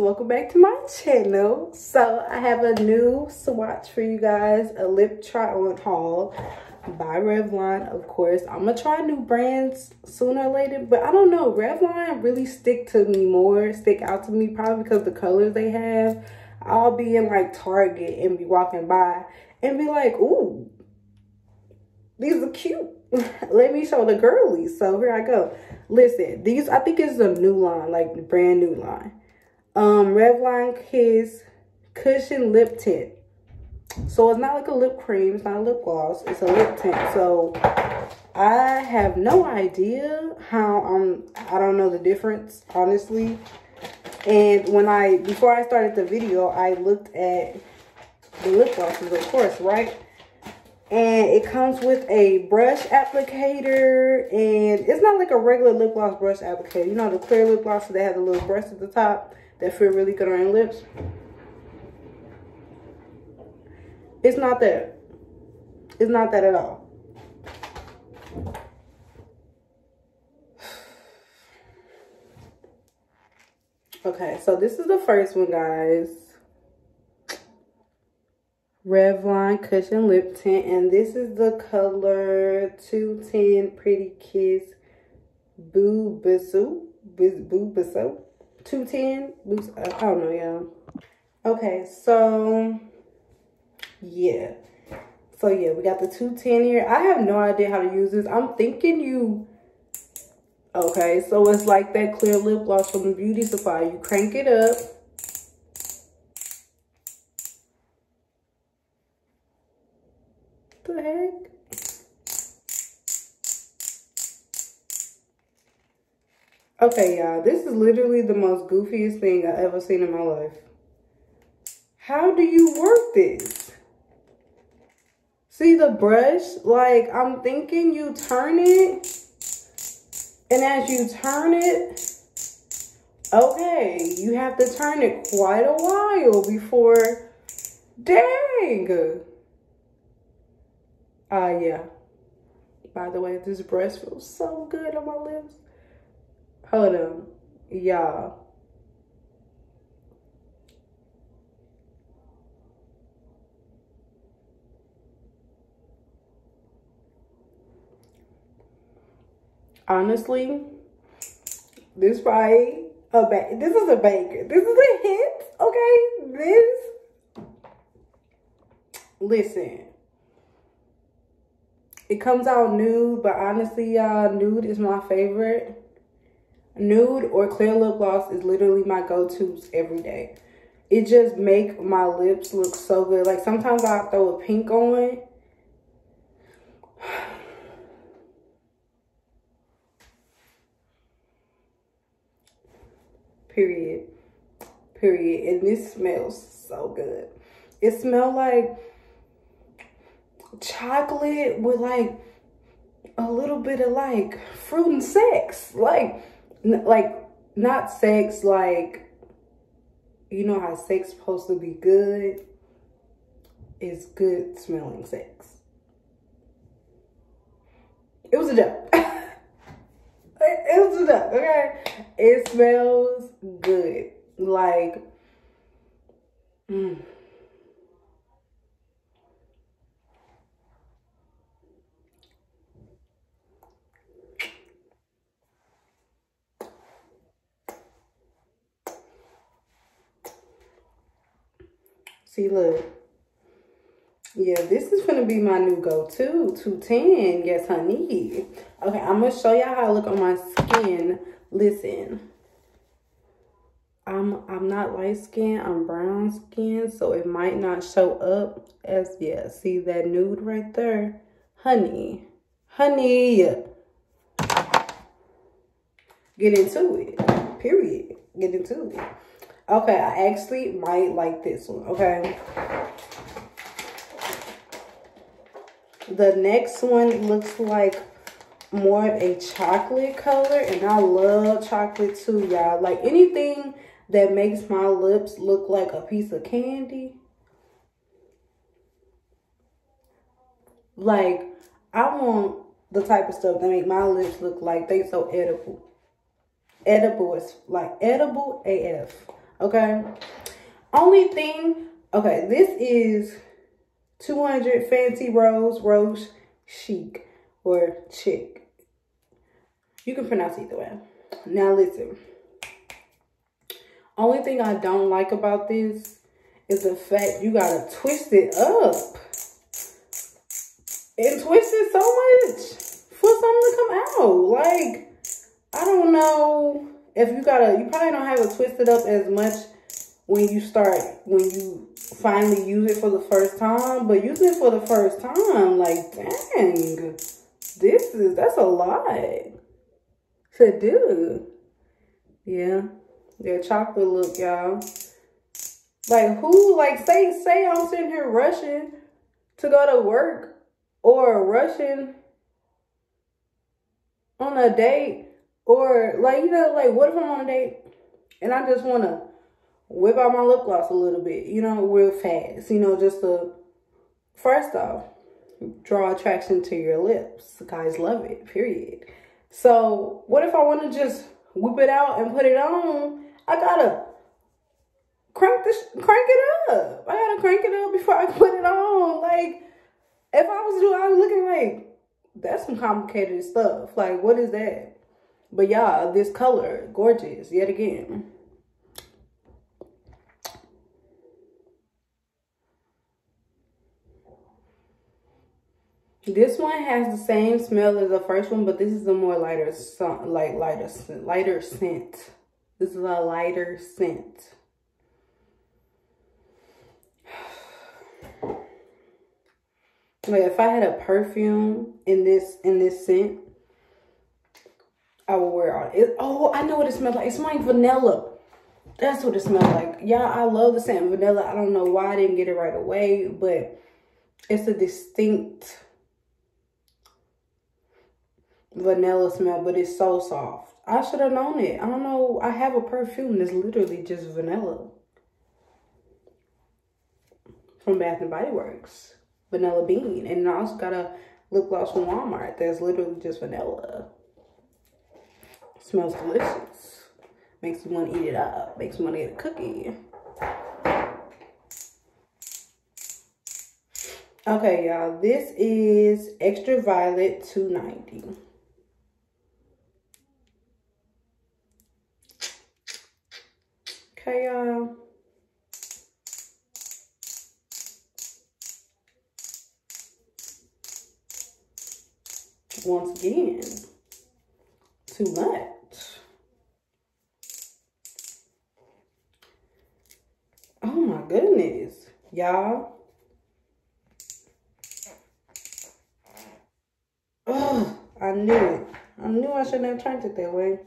welcome back to my channel. So i have a new swatch for you guys a lip try on haul by revlon of course. I'm gonna try new brands sooner or later but i don't know revlon really stick to me more stick out to me probably because the colors they have. I'll be in like target and be walking by and be like ooh these are cute. Let me show the girlies. So here i go. Listen these i think it's a new line like brand new line um revlon kiss cushion lip tint. So it's not like a lip cream it's not a lip gloss it's a lip tint. So i have no idea how um i don't know the difference honestly. And when i before i started the video i looked at the lip glosses of course right? And it comes with a brush applicator and it's not like a regular lip gloss brush applicator. You know the clear lip glosses that have the little brush at the top that feel really good on your lips it's not that it's not that at all okay so this is the first one guys Revlon Cushion Lip Tint. And this is the color 210 Pretty Kiss Boo Bissou. Boo Bissou. 210. Uh, I don't know, y'all. Okay, so yeah. So yeah, we got the 210 here. I have no idea how to use this. I'm thinking you Okay, so it's like that clear lip gloss from the Beauty Supply. You crank it up the heck? Okay, y'all, this is literally the most goofiest thing I ever seen in my life. How do you work this? See the brush? Like, I'm thinking you turn it. And as you turn it, okay, you have to turn it quite a while before, dang. Uh, yeah. By the way, this brush feels so good on my lips. Hold on. Y'all. Honestly, this probably a bag. This is a banger. This is a hit. Okay, this. Listen, it comes out nude, but honestly, y'all, nude is my favorite. Nude or clear lip gloss is literally my go-tos every day. It just make my lips look so good. Like sometimes I throw a pink on. Period. Period. And this smells so good. It smells like chocolate with like a little bit of like fruit and sex. Like, like not sex like, you know how sex supposed to be good? It's good smelling sex. It was a joke. it was a joke, okay? It smells good. Like, mm. See, look. Yeah, this is gonna be my new go-to. 210. Yes, honey. Okay, I'm gonna show y'all how I look on my skin. Listen. I'm I'm not light skin, I'm brown skin, so it might not show up as yeah, see that nude right there? Honey. Honey. Get into it. Period. Get into it. Okay, I actually might like this one, okay? The next one looks like more of a chocolate color, and I love chocolate too, y'all. Like anything that makes my lips look like a piece of candy. Like, I want the type of stuff that make my lips look like they so edible. Edible is like edible AF. Okay. Only thing, okay, this is 200 Fancy Rose Rose Chic or Chick. You can pronounce either way. Now listen. Only thing I don't like about this is the fact you gotta twist it up. And twist it so much for something to come out. Like, I don't know if you gotta, you probably don't have it twisted up as much when you start, when you finally use it for the first time. But using it for the first time, like, dang, this is, that's a lot to do. Yeah, their chocolate look, y'all. Like, who, like, say, say I'm sitting here rushing to go to work or rushing on a date or like you know like what if i'm on a date and i just want to whip out my lip gloss a little bit you know real fast you know just to first off draw attraction to your lips. Guys love it period. So what if i want to just whip it out and put it on? I gotta crank this crank it up. I gotta crank it up before i put it on. Like if I was doing, I was looking like, that's some complicated stuff. Like, what is that? But yeah, this color, gorgeous, yet again. This one has the same smell as the first one, but this is a more lighter, like lighter, lighter scent. This is a lighter scent. Like if I had a perfume in this in this scent, I would wear it. Oh, I know what it smells like. It smells like vanilla. That's what it smells like. Yeah, I love the scent vanilla. I don't know why I didn't get it right away, but it's a distinct vanilla smell, but it's so soft. I should have known it. I don't know. I have a perfume that's literally just vanilla from Bath and Body Works vanilla bean. And I also got a lip gloss from Walmart that's literally just vanilla. Smells delicious. Makes you want to eat it up. Makes you want to eat a cookie. Okay, y'all. This is Extra Violet 290. Okay, y'all. once again too much. Oh my goodness, y'all. Oh, I knew it. I knew I shouldn't have turned it that way.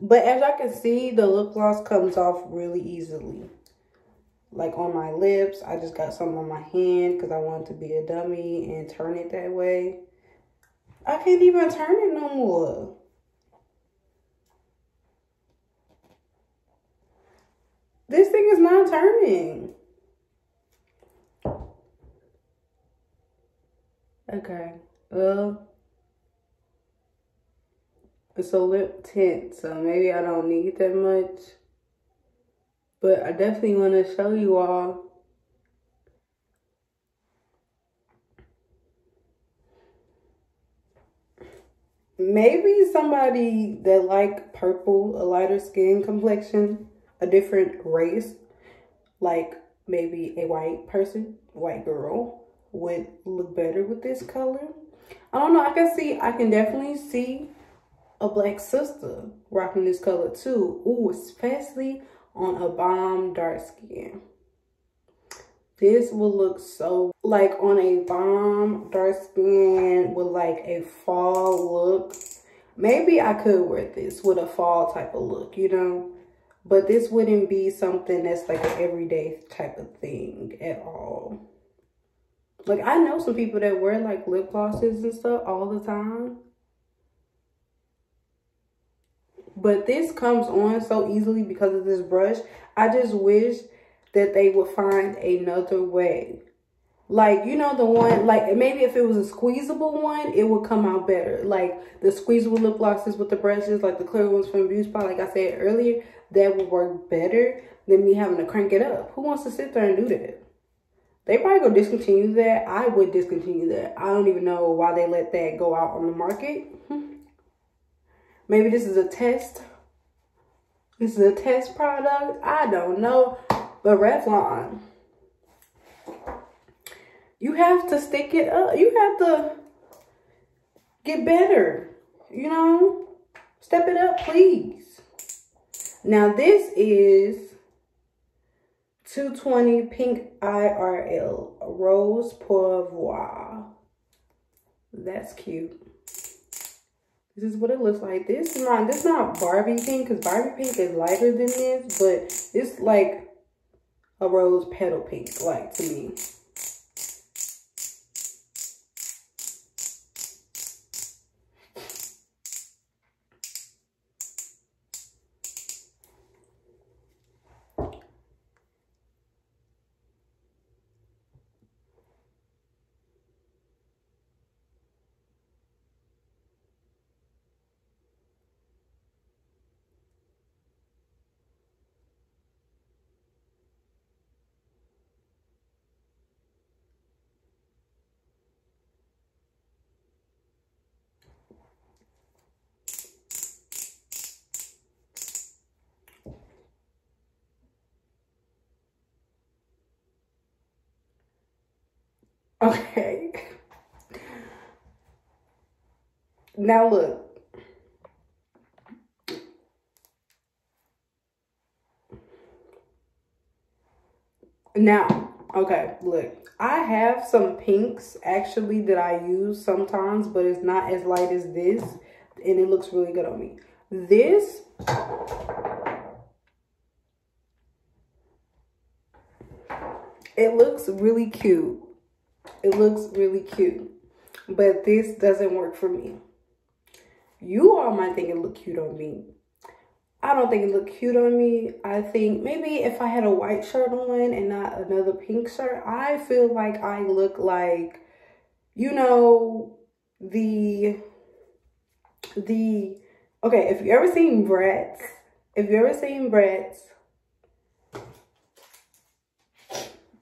But as I can see, the lip gloss comes off really easily like on my lips. I just got some on my hand because I wanted to be a dummy and turn it that way. I can't even turn it no more. This thing is not turning. Okay. Well, it's a lip tint, so maybe I don't need that much. But I definitely want to show you all maybe somebody that like purple, a lighter skin complexion, a different race, like maybe a white person, white girl, would look better with this color. I don't know. I can see, I can definitely see a black sister rocking this color too. Ooh, especially on a bomb dark skin. This will look so like on a bomb dark skin with like a fall look. Maybe I could wear this with a fall type of look, you know. But this wouldn't be something that's like an everyday type of thing at all. Like I know some people that wear like lip glosses and stuff all the time. But this comes on so easily because of this brush. I just wish that they would find another way. Like, you know, the one, like, maybe if it was a squeezable one, it would come out better. Like, the squeezable lip glosses with the brushes, like the clear ones from Beauty Spot, like I said earlier, that would work better than me having to crank it up. Who wants to sit there and do that? They probably go discontinue that. I would discontinue that. I don't even know why they let that go out on the market. Maybe this is a test. This is a test product. I don't know. But Revlon, you have to stick it up. You have to get better. You know? Step it up, please. Now, this is 220 Pink IRL Rose Pourvoire. That's cute. This is what it looks like. This is not this is not Barbie pink because Barbie pink is lighter than this, but it's like a rose petal pink, like to me. Okay. Now look. Now, okay, look. I have some pinks actually that I use sometimes, but it's not as light as this. And it looks really good on me. This it looks really cute it looks really cute. But this doesn't work for me. You all might think it look cute on me. I don't think it look cute on me. I think maybe if I had a white shirt on and not another pink shirt, I feel like I look like, you know, the, the, okay, if you ever seen Bratz, if you ever seen Bratz,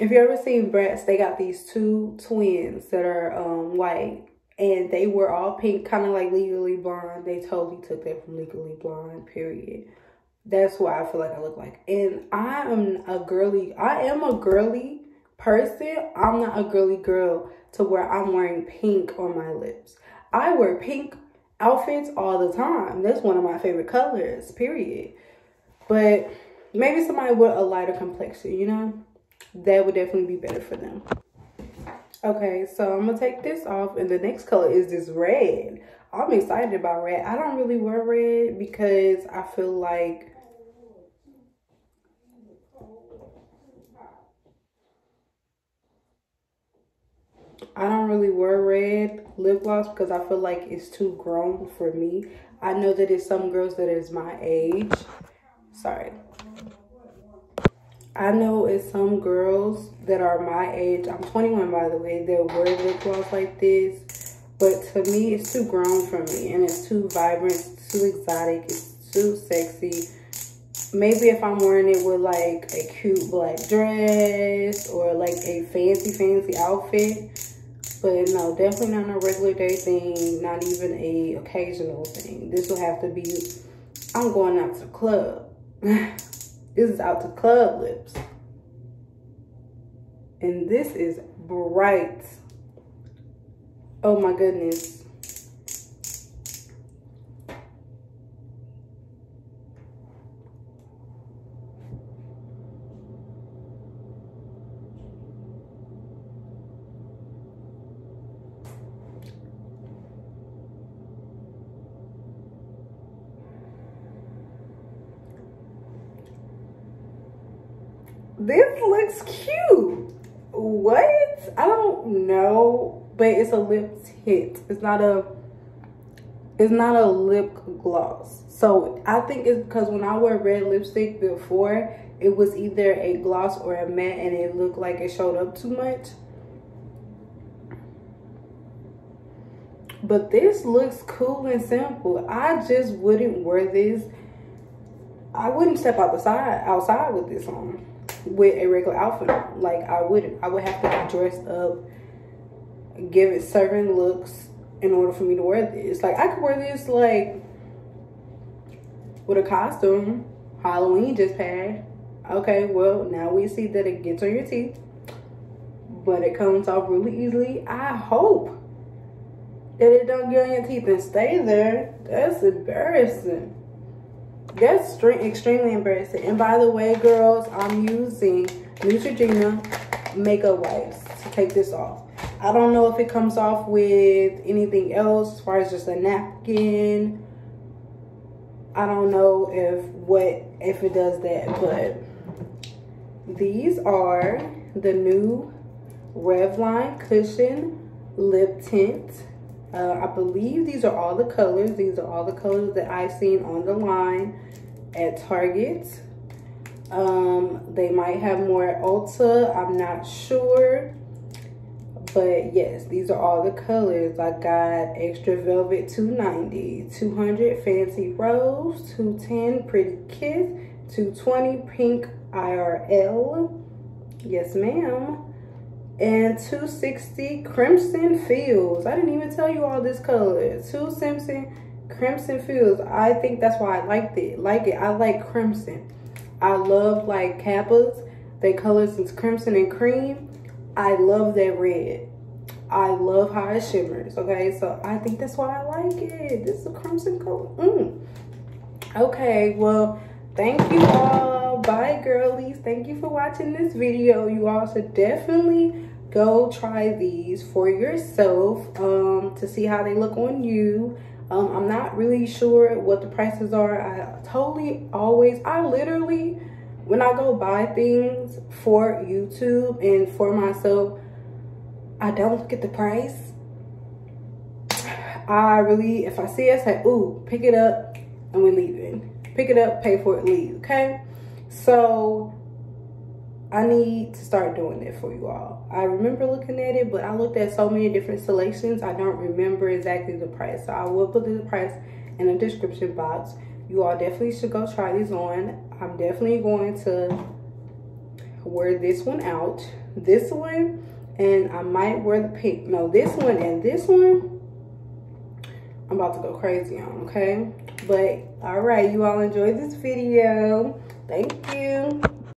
if you ever seen Bratz, they got these two twins that are um, white. And they were all pink, kind of like Legally Blonde. They totally took that from Legally Blonde, period. That's why I feel like I look like. And I am a girly, I am a girly person. I'm not a girly girl to where I'm wearing pink on my lips. I wear pink outfits all the time. That's one of my favorite colors, period. But maybe somebody with a lighter complexion, you know? That would definitely be better for them. Okay, so I'm gonna take this off and the next color is this red. I'm excited about red. I don't really wear red because I feel like I don't really wear red lip gloss because I feel like it's too grown for me. I know that it's some girls that is my age. Sorry. I know it's some girls that are my age. I'm 21, by the way, that wear lip gloss like this. But to me, it's too grown for me. And it's too vibrant, it's too exotic, it's too sexy. Maybe if I'm wearing it with like a cute black dress or like a fancy, fancy outfit. But no, definitely not a regular day thing, not even a occasional thing. This will have to be, I'm going out to club. This is out to club lips. And this is bright. Oh my goodness. This looks cute. What? I don't know, but it's a lip tint. It's not a, it's not a lip gloss. So I think it's because when I wear red lipstick before, it was either a gloss or a matte and it looked like it showed up too much. But this looks cool and simple. I just wouldn't wear this I wouldn't step outside outside with this on, with a regular outfit on. Like I wouldn't. I would have to be dressed up, give it certain looks in order for me to wear this. Like I could wear this like with a costume. Halloween just passed. Okay, well now we see that it gets on your teeth, but it comes off really easily. I hope that it don't get on your teeth and stay there. That's embarrassing. That's extremely embarrassing. And by the way, girls, I'm using Neutrogena makeup wipes to take this off. I don't know if it comes off with anything else as far as just a napkin. I don't know if what if it does that, but these are the new Revlon Cushion Lip Tint. Uh, I believe these are all the colors. These are all the colors that I've seen on the line at Target. Um, they might have more at Ulta. I'm not sure. But yes, these are all the colors. I got Extra Velvet 290, 200 Fancy Rose, 210 Pretty Kiss, 220 Pink IRL. Yes, ma'am and 260 Crimson Fields. I didn't even tell you all this color. Two Simpson Crimson Fields. I think that's why I liked it. Like it. I like crimson. I love like Kappas. They colors is crimson and cream. I love that red. I love how it shimmers. Okay, so I think that's why I like it. This is a crimson color. Mm. Okay, well, thank you all. Bye, girlies. Thank you for watching this video. You all should definitely go try these for yourself um, to see how they look on you. Um, I'm not really sure what the prices are. I totally always, I literally, when I go buy things for YouTube and for myself, I don't look at the price. I really, if I see it, say, ooh, pick it up and we're leaving. Pick it up, pay for it, leave, okay? So I need to start doing that for you all. I remember looking at it, but I looked at so many different selections. I don't remember exactly the price. So I will put the price in the description box. You all definitely should go try these on. I'm definitely going to wear this one out. This one, and I might wear the pink. No, this one and this one, I'm about to go crazy on, okay? But, all right, you all enjoyed this video. Thank you.